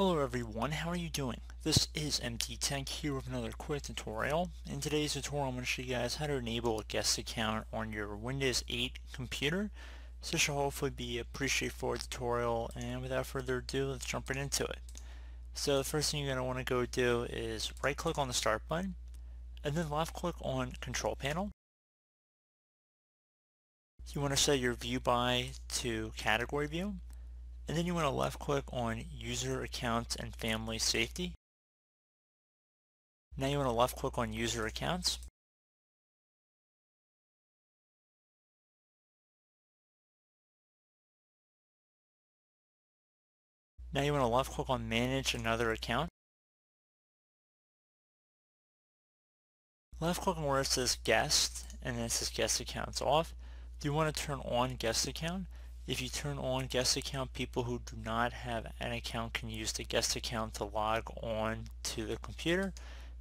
Hello everyone, how are you doing? This is MD Tech here with another quick tutorial. In today's tutorial I'm going to show you guys how to enable a guest account on your Windows 8 computer. So this should hopefully be a pretty straightforward tutorial and without further ado let's jump right into it. So the first thing you're going to want to go do is right click on the start button and then left click on control panel. You want to set your view by to category view and then you want to left click on user accounts and family safety. Now you want to left click on user accounts. Now you want to left click on manage another account. Left click on where it says guest and then it says guest accounts off. Do you want to turn on guest account? If you turn on guest account, people who do not have an account can use the guest account to log on to the computer.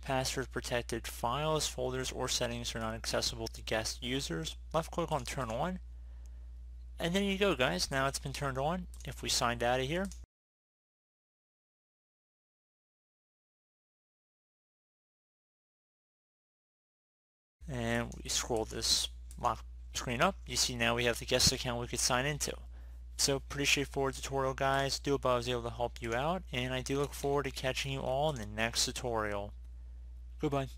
Password protected files, folders, or settings are not accessible to guest users. Left click on turn on. And there you go guys, now it's been turned on. If we signed out of here, and we scroll this lock screen up, you see now we have the guest account we could sign into. So pretty straightforward tutorial guys. Do hope I was able to help you out and I do look forward to catching you all in the next tutorial. Goodbye.